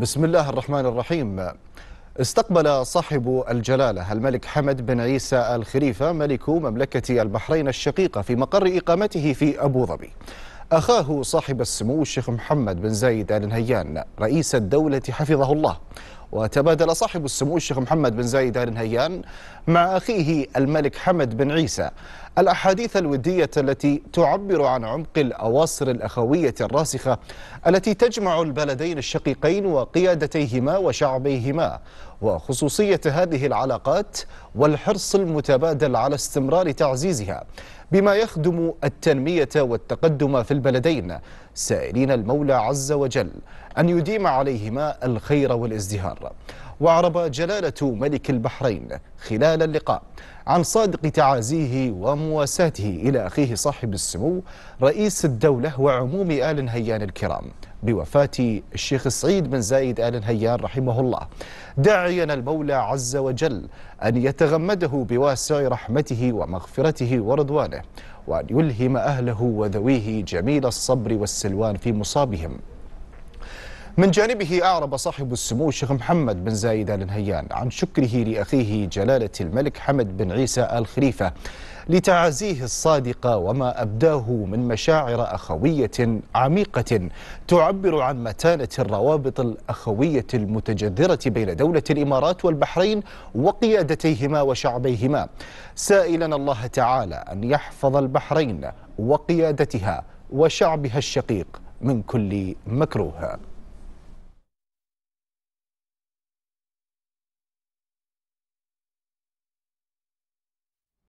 بسم الله الرحمن الرحيم. استقبل صاحب الجلالة الملك حمد بن عيسى الخليفة ملك مملكة البحرين الشقيقة في مقر إقامته في أبو ظبي. أخاه صاحب السمو الشيخ محمد بن زايد آل نهيان رئيس الدولة حفظه الله. وتبادل صاحب السمو الشيخ محمد بن زايد آل نهيان مع أخيه الملك حمد بن عيسى الأحاديث الودية التي تعبر عن عمق الأواصر الأخوية الراسخة التي تجمع البلدين الشقيقين وقيادتيهما وشعبيهما وخصوصية هذه العلاقات والحرص المتبادل على استمرار تعزيزها بما يخدم التنمية والتقدم في البلدين. سائلين المولى عز وجل أن يديم عليهما الخير والازدهار. وعرب جلالة ملك البحرين خلال اللقاء عن صادق تعازيه ومواساته إلى أخيه صاحب السمو رئيس الدولة وعموم آل نهيان الكرام بوفاة الشيخ سعيد بن زايد آل نهيان رحمه الله. داعيا المولى عز وجل أن يتغمده بواسع رحمته ومغفرته ورضوانه وأن يلهم أهله وذويه جميل الصبر والسلوان في مصابهم. من جانبه أعرب صاحب السمو الشيخ محمد بن زايد آل نهيان عن شكره لأخيه جلالة الملك حمد بن عيسى آل خليفة لتعازيه الصادقة وما أبداه من مشاعر أخوية عميقة تعبر عن متانة الروابط الأخوية المتجذرة بين دولة الإمارات والبحرين وقيادتيهما وشعبيهما. سائلا الله تعالى أن يحفظ البحرين وقيادتها وشعبها الشقيق من كل مكروه.